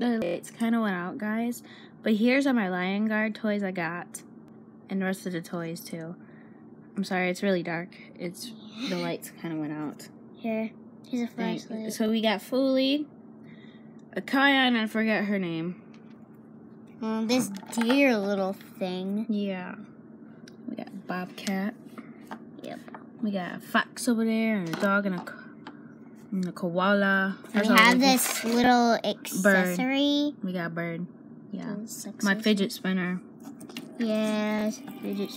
the lights kind of went out, guys. But here's all my Lion Guard toys I got. And the rest of the toys, too. I'm sorry, it's really dark. It's The lights kind of went out. Here, here's a flashlight. So we got Fuli, a and I forget her name. Um, this dear little thing. Yeah. We got Bobcat. Yep. We got a fox over there, and a dog, and a, ko- and a Mm, koala. We have this little accessory. We got a bird. Yeah. My fidget spinner. Yes, fidget